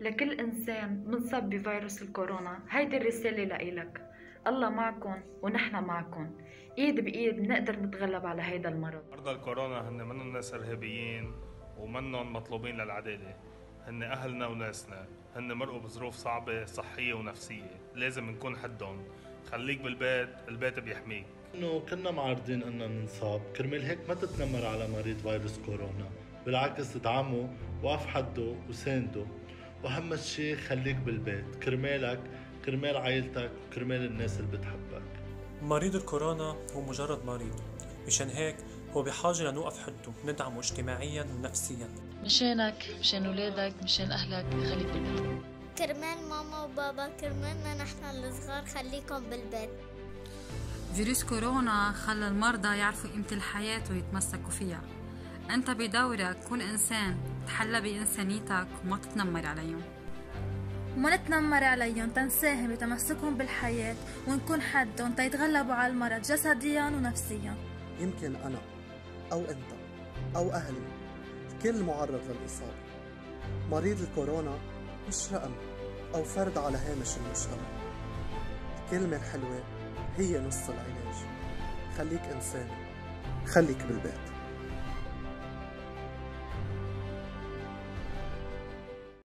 لكل إنسان منصاب بفيروس الكورونا. هيدي الرسالة لإلك. الله معكم ونحن معكم إيد بإيد بنقدر نتغلب على هيدا المرض. مرضى الكورونا هن منهم ناس إرهابيين ومنهم مطلوبين للعدالة. هن أهلنا وناسنا. هن مرقوا بظروف صعبة صحية ونفسية. لازم نكون حدهم. خليك بالبيت البيت بيحميك. إنه كنا معرضين اننا ننصاب كرمال هيك ما تتنمر على مريض فيروس كورونا. بالعكس ادعمه وقف حده وسانده. واهم شيء خليك بالبيت كرمالك كرمال عائلتك وكرمال الناس اللي بتحبك. مريض الكورونا هو مجرد مريض. مشان هيك هو بحاجة لنوقف حده ندعمه اجتماعيا ونفسيا. مشانك مشان ولادك مشان أهلك خليك بالبيت. كرمال ماما وبابا كرمالنا نحن الصغار خليكم بالبيت. فيروس كورونا خلى المرضى يعرفوا قيمة الحياة ويتمسكوا فيها. أنت بدورك كن إنسان تحلى بإنسانيتك وما تتنمر عليهم. وما نتنمر عليهم تنساهم بتمسكهم بالحياة ونكون حدهم تيتغلبوا على المرض جسديا ونفسيا. يمكن أنا أو أنت أو أهلي الكل معرض للإصابة. مريض الكورونا مش رقم أو فرد على هامش المجتمع. الكلمة الحلوة هي نص العلاج. خليك إنسان خليك بالبيت